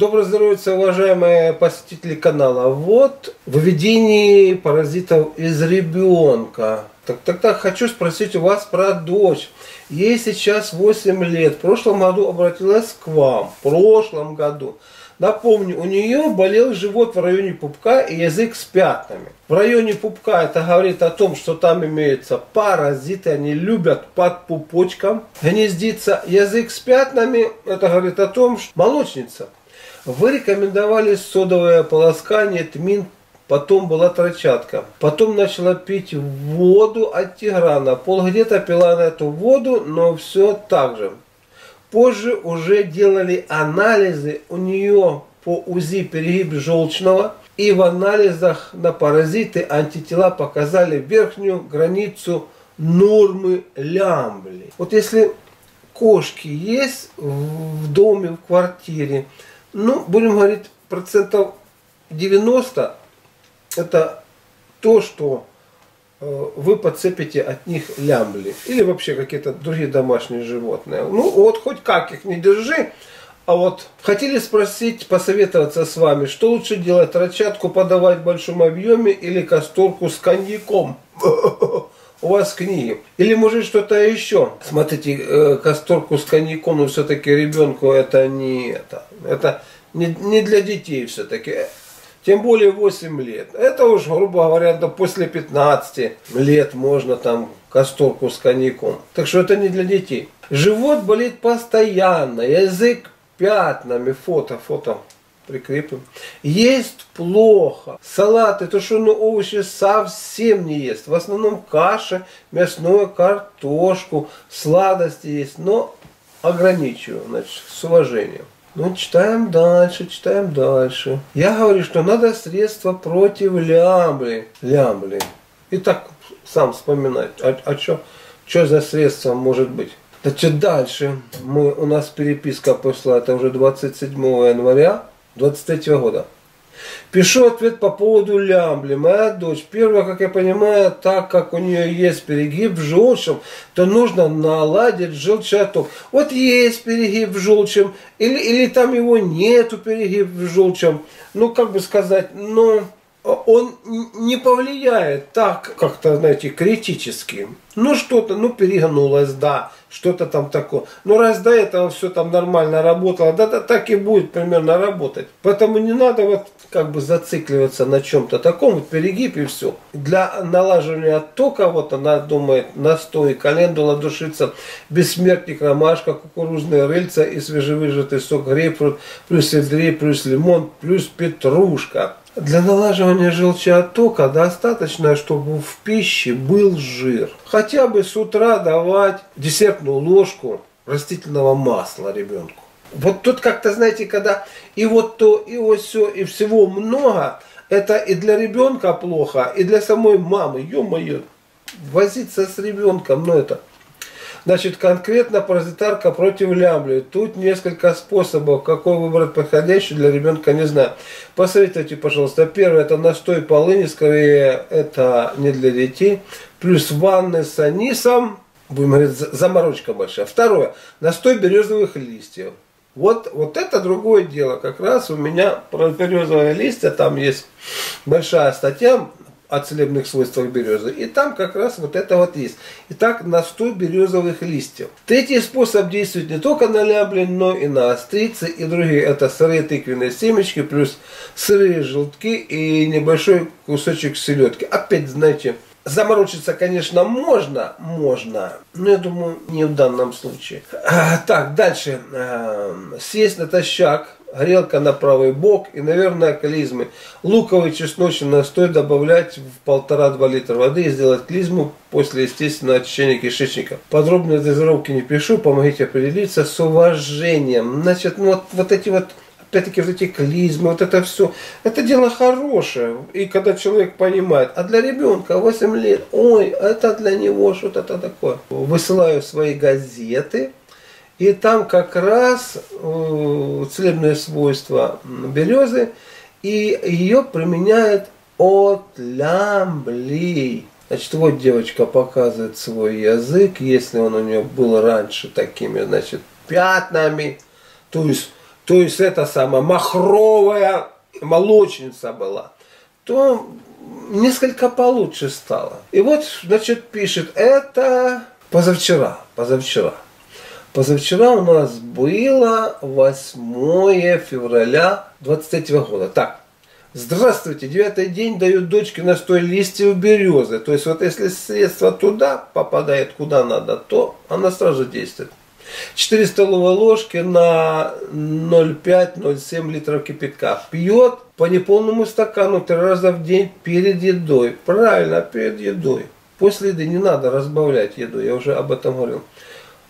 Доброе здоровье, уважаемые посетители канала. Вот выведение паразитов из ребенка. Так, так, так, хочу спросить у вас про дочь. Ей сейчас 8 лет. В прошлом году обратилась к вам. В прошлом году. Напомню, у нее болел живот в районе пупка и язык с пятнами. В районе пупка это говорит о том, что там имеются паразиты, они любят под пупочком гнездиться. Язык с пятнами, это говорит о том, что молочница. Вы рекомендовали содовое полоскание, тмин, потом была трачатка. Потом начала пить воду от Тиграна. Пол где-то пила на эту воду, но все так же. Позже уже делали анализы у нее по УЗИ перегиб желчного. И в анализах на паразиты антитела показали верхнюю границу нормы лямбли. Вот если кошки есть в доме, в квартире, ну, будем говорить, процентов 90 это то, что Э, вы подцепите от них лямбли. Или вообще какие-то другие домашние животные. Ну вот хоть как их не держи. А вот хотели спросить, посоветоваться с вами, что лучше делать, рачатку подавать в большом объеме или касторку с коньяком? У вас книги. Или может что-то еще. Смотрите, э, касторку с коньяком, но все-таки ребенку это не это. Это не, не для детей все-таки тем более 8 лет. Это уж, грубо говоря, до после 15 лет можно там касторку с коньяком. Так что это не для детей. Живот болит постоянно, язык пятнами, фото, фото прикрепим. Есть плохо. Салаты, тушеные овощи совсем не ест. В основном каши, мясную картошку, сладости есть, но ограничиваю, значит, с уважением. Ну, читаем дальше, читаем дальше. Я говорю, что надо средства против лямбли. Лямбли. И так сам вспоминать, а, а что что за средство может быть. Значит, дальше мы, у нас переписка пошла, это уже 27 января 23 года. Пишу ответ по поводу лямбли. Моя дочь, первое, как я понимаю, так как у нее есть перегиб в желчном, то нужно наладить желчаток. Вот есть перегиб в желчном, или, или там его нету перегиб в желчном. Ну, как бы сказать, ну, он не повлияет так, как-то, знаете, критически. Ну, что-то, ну, перегнулось, да что-то там такое. Но раз до этого все там нормально работало, да, да так и будет примерно работать. Поэтому не надо вот как бы зацикливаться на чем-то таком, вот перегиб и все. Для налаживания оттока, вот она думает, настой, календула душится, бессмертник, ромашка, кукурузные рыльца и свежевыжатый сок грейпфрут, плюс сельдерей, плюс лимон, плюс петрушка. Для налаживания желчеоттока достаточно, чтобы в пище был жир. Хотя бы с утра давать десертную ложку растительного масла ребенку. Вот тут как-то, знаете, когда и вот то, и вот все, и всего много, это и для ребенка плохо, и для самой мамы. Ё-моё, возиться с ребенком, ну это Значит, конкретно паразитарка против лямбли. Тут несколько способов, какой выбрать подходящий для ребенка, не знаю. Посоветуйте, пожалуйста. Первое, это настой полыни, скорее это не для детей. Плюс ванны с анисом, будем говорить, заморочка большая. Второе, настой березовых листьев. Вот, вот это другое дело. Как раз у меня про березовые листья, там есть большая статья, о целебных свойствах березы. И там как раз вот это вот есть. Итак, настой березовых листьев. Третий способ действует не только на ляблин, но и на острицы и другие. Это сырые тыквенные семечки, плюс сырые желтки и небольшой кусочек селедки. Опять, знаете, Заморочиться, конечно, можно, можно, но я думаю, не в данном случае. А, так, дальше. А, съесть натощак, горелка на правый бок и, наверное, клизмы. Луковый чесночный настой добавлять в полтора-два литра воды и сделать клизму после естественного очищения кишечника. Подробные дозировки не пишу, помогите определиться с уважением. Значит, ну вот, вот эти вот опять-таки вот эти клизмы, вот это все, это дело хорошее. И когда человек понимает, а для ребенка 8 лет, ой, это для него что-то такое. Высылаю свои газеты, и там как раз э, целебные свойства березы, и ее применяют от лямбли. Значит, вот девочка показывает свой язык, если он у нее был раньше такими, значит, пятнами, то есть то есть это самая махровая молочница была, то несколько получше стало. И вот, значит, пишет, это позавчера, позавчера. Позавчера у нас было 8 февраля 23 года. Так, здравствуйте, девятый день дают дочке настой листьев березы. То есть вот если средство туда попадает куда надо, то она сразу действует. 4 столовые ложки на 0,5-0,7 литров кипятка. Пьет по неполному стакану три раза в день перед едой. Правильно, перед едой. После еды не надо разбавлять еду, я уже об этом говорил.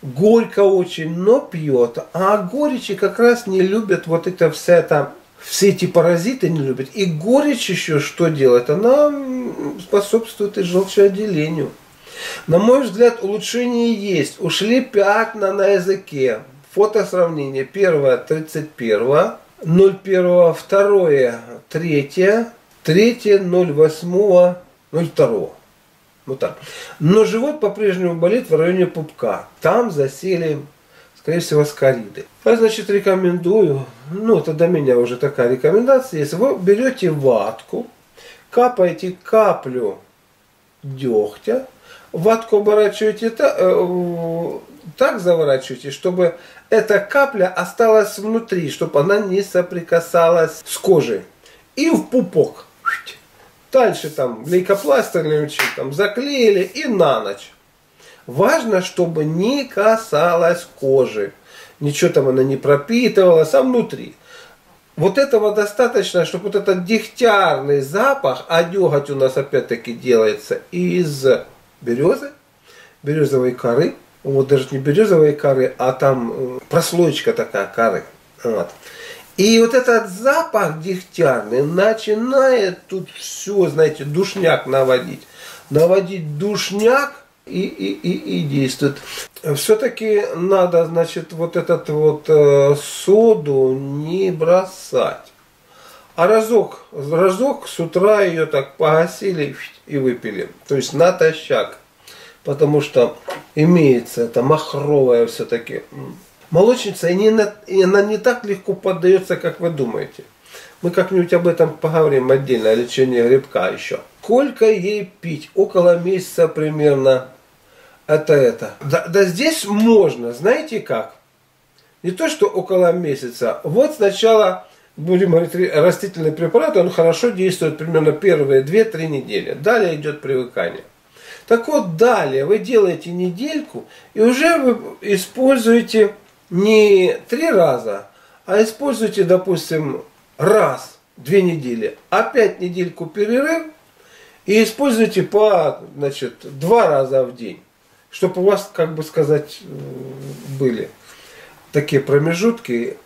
Горько очень, но пьет. А горечи как раз не любят вот это вся это все эти паразиты не любят. И горечь еще что делает? Она способствует и желчеотделению. На мой взгляд, улучшение есть. Ушли пятна на языке. Фото сравнение. Первое 31 01 второе третье третье 08 02 вот так. Но живот по-прежнему болит в районе пупка. Там засели, скорее всего, скориды. Я, значит, рекомендую, ну, это до меня уже такая рекомендация есть. Вы берете ватку, капаете каплю дегтя, ватку оборачиваете так, э, так заворачиваете, чтобы эта капля осталась внутри, чтобы она не соприкасалась с кожей. И в пупок. Дальше там лейкопластырем там заклеили и на ночь. Важно, чтобы не касалась кожи. Ничего там она не пропитывалась, а внутри. Вот этого достаточно, чтобы вот этот дегтярный запах, а деготь у нас опять-таки делается из березы, березовой коры, вот даже не березовой коры, а там э, прослоечка такая коры. Вот. И вот этот запах дегтярный начинает тут все, знаете, душняк наводить. Наводить душняк и, и, и, и действует. Все-таки надо, значит, вот этот вот э, соду не бросать. А разок, разок с утра ее так погасили и выпили. То есть натощак. Потому что имеется это махровая все-таки молочница, и, не, и она не так легко поддается, как вы думаете. Мы как-нибудь об этом поговорим отдельно, о лечении грибка еще. Сколько ей пить? Около месяца примерно. Это это. Да, да здесь можно, знаете как? Не то, что около месяца. Вот сначала, будем говорить, растительный препарат, он хорошо действует примерно первые 2-3 недели. Далее идет привыкание. Так вот, далее вы делаете недельку, и уже вы используете не три раза, а используйте, допустим, раз, две недели, опять недельку перерыв и используйте по, значит, два раза в день, чтобы у вас, как бы сказать, были такие промежутки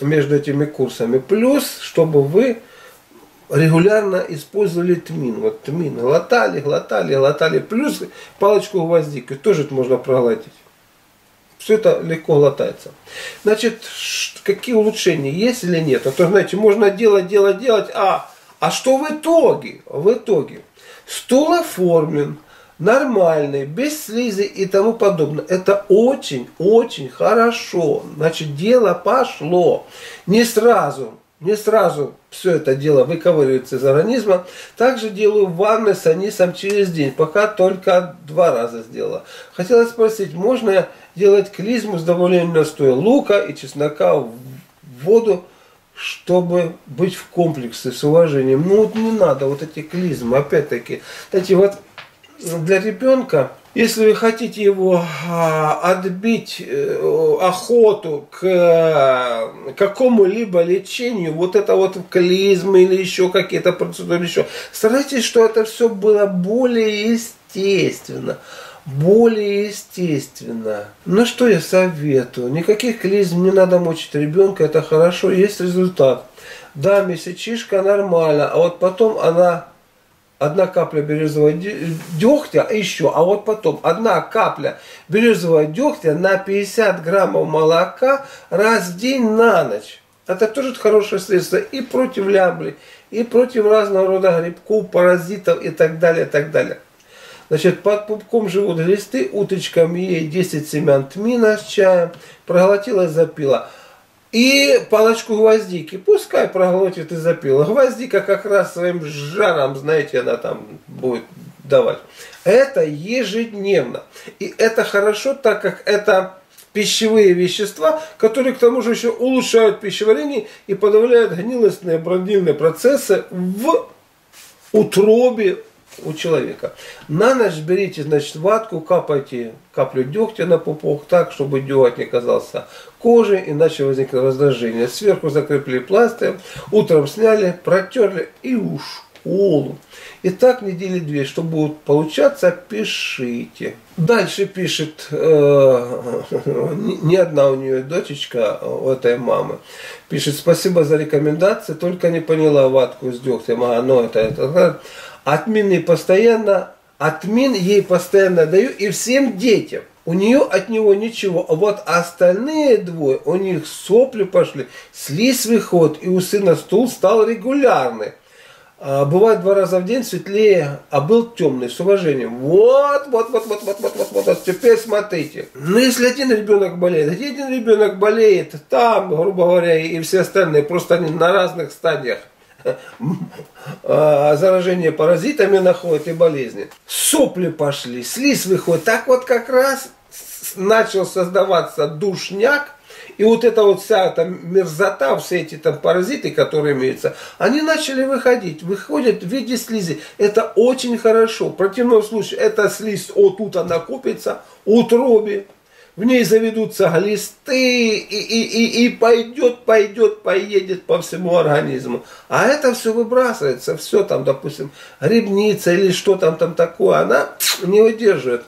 между этими курсами. Плюс, чтобы вы регулярно использовали тмин. Вот тмин глотали, глотали, глотали. Плюс палочку гвоздики тоже можно проглотить. Все это легко глотается. Значит, какие улучшения есть или нет? А то, знаете, можно делать, делать, делать, а, а что в итоге? В итоге стул оформлен, нормальный, без слизи и тому подобное. Это очень-очень хорошо. Значит, дело пошло. Не сразу не сразу все это дело выковыривается из организма. Также делаю ванны с анисом через день, пока только два раза сделала. Хотела спросить, можно делать клизму с добавлением настоя лука и чеснока в воду, чтобы быть в комплексе с уважением. Ну вот не надо вот эти клизмы, опять-таки. Кстати, вот для ребенка если вы хотите его а, отбить э, охоту к э, какому-либо лечению, вот это вот клизмы или еще какие-то процедуры, еще, старайтесь, что это все было более естественно. Более естественно. Ну что я советую? Никаких клизм не надо мучить ребенка, это хорошо, есть результат. Да, месячишка нормально, а вот потом она одна капля березового дегтя, а еще, а вот потом одна капля березового дегтя на 50 граммов молока раз в день на ночь. Это тоже хорошее средство и против лямбли, и против разного рода грибков, паразитов и так далее, и так далее. Значит, под пупком живут глисты, уточкам ей 10 семян тмина с чаем, проглотила, запила. И палочку гвоздики. Пускай проглотит и запила. Гвоздика как раз своим жаром, знаете, она там будет давать. Это ежедневно. И это хорошо, так как это пищевые вещества, которые к тому же еще улучшают пищеварение и подавляют гнилостные бродильные процессы в утробе у человека. На ночь берите, значит, ватку, капайте каплю дегтя на пупок так, чтобы деготь не казался кожей, иначе возникнет раздражение. Сверху закрепили пластырем, утром сняли, протерли и уж школу. И так недели две, что будет получаться, пишите. Дальше пишет, э, не одна у нее дочечка, у этой мамы, пишет, спасибо за рекомендации, только не поняла ватку с дегтем, а ну это, это, отмины постоянно, отмин ей постоянно даю и всем детям. У нее от него ничего. А вот остальные двое, у них сопли пошли, слизь выход, и у сына стул стал регулярный. А, бывает два раза в день светлее, а был темный, с уважением. Вот, вот, вот, вот, вот, вот, вот, вот, вот. теперь смотрите. Ну, если один ребенок болеет, один ребенок болеет, там, грубо говоря, и все остальные, просто они на разных стадиях а, заражения паразитами находят и болезни. Сопли пошли, слизь выходит. Так вот как раз начал создаваться душняк, и вот эта вот вся эта мерзота, все эти там паразиты, которые имеются, они начали выходить, выходят в виде слизи. Это очень хорошо. В противном случае эта слизь, вот тут она купится, утробе, в ней заведутся глисты и, и, и, и пойдет, пойдет, поедет по всему организму. А это все выбрасывается, все там, допустим, грибница или что там там такое, она не удерживает.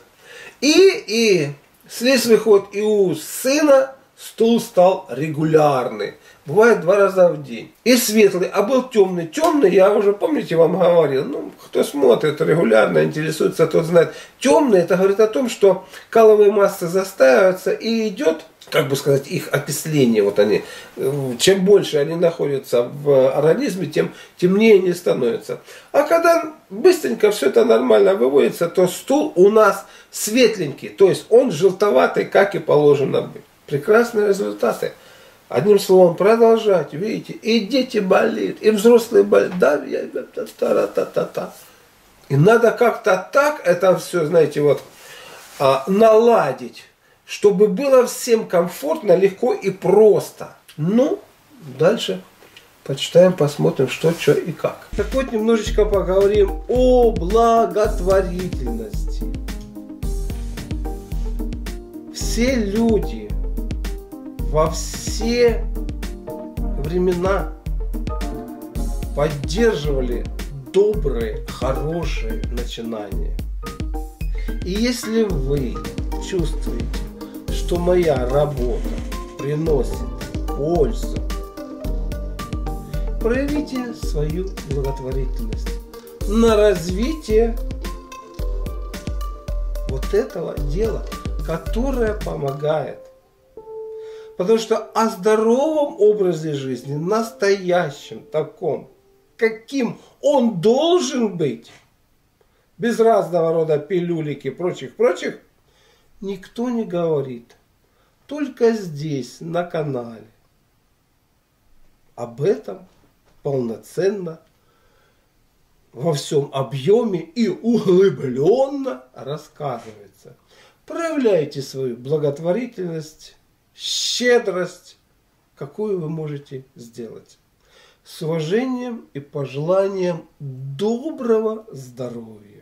И, и слизь выходит и у сына, стул стал регулярный. Бывает два раза в день. И светлый, а был темный. Темный, я уже, помните, вам говорил, ну, кто смотрит регулярно, интересуется, тот знает. Темный, это говорит о том, что каловые массы застаиваются и идет как бы сказать, их окисление, вот они, чем больше они находятся в организме, тем темнее они становятся. А когда быстренько все это нормально выводится, то стул у нас светленький, то есть он желтоватый, как и положено быть прекрасные результаты. Одним словом, продолжать, видите, и дети болеют, и взрослые болеют, да, та та та та та И надо как-то так это все, знаете, вот, а, наладить, чтобы было всем комфортно, легко и просто. Ну, дальше почитаем, посмотрим, что, что и как. Так вот, немножечко поговорим о благотворительности. Все люди, во все времена поддерживали добрые, хорошие начинания. И если вы чувствуете, что моя работа приносит пользу, проявите свою благотворительность на развитие вот этого дела, которое помогает Потому что о здоровом образе жизни, настоящем таком, каким он должен быть, без разного рода пилюлики и прочих-прочих, никто не говорит. Только здесь, на канале. Об этом полноценно, во всем объеме и углубленно рассказывается. Проявляйте свою благотворительность щедрость, какую вы можете сделать. С уважением и пожеланием доброго здоровья.